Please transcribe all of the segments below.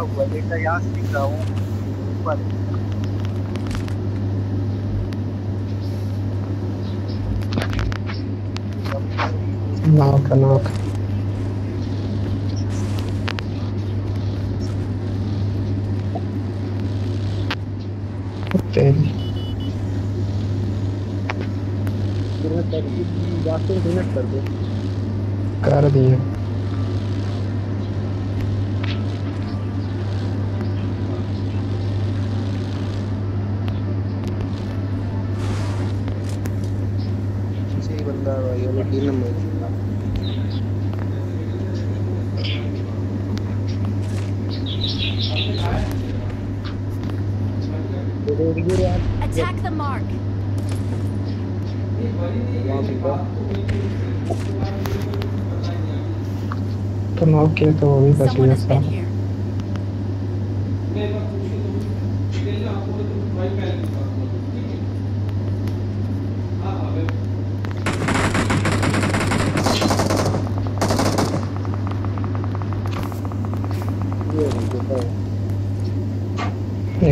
ہوا؟ دیکھا یہاں سے سیکھ ہوں اوپر۔ ناک ناک۔ کر دیا۔ تین نمبر Attack the mark. تو ناک کیا تو وہ بھی بچ گیا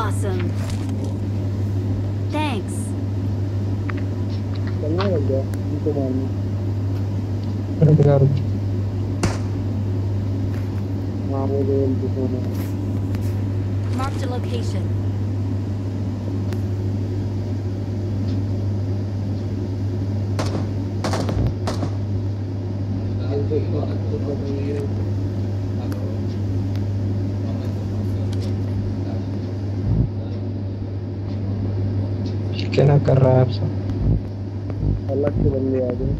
awesome. Thanks. Mark the location. کیا کر رہا ہے آپ سب الگ سے بندے آ گئے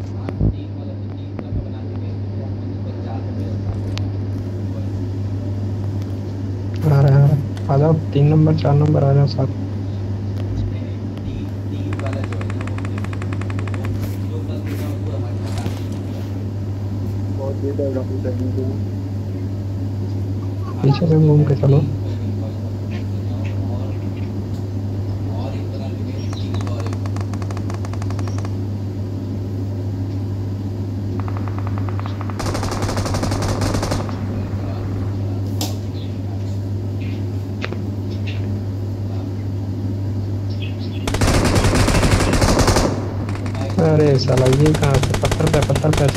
آ رہے ہیں آ جاؤ تین نمبر چار نمبر آ جاؤ ساتھ کے پیچھے سے گھوم کے چلو ارے سالا یہ کہاں سے پتھر پہ پتھر پہ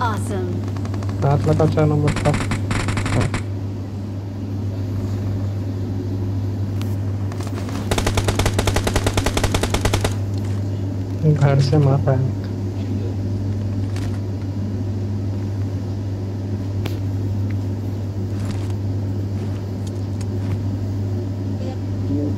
Awesome. ہاتھ لگا چار نمبر کا گھر سے مار رہا ہے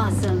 awesome.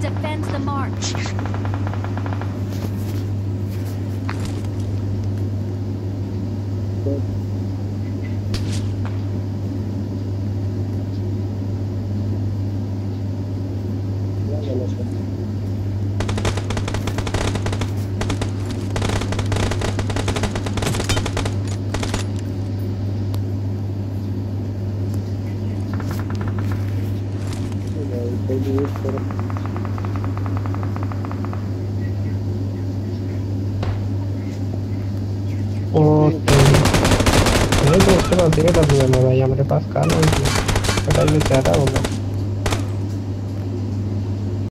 Defends the march. اس کے بعد ہمارے پاس کار پتہ ہی نہیں زیادہ ہوگا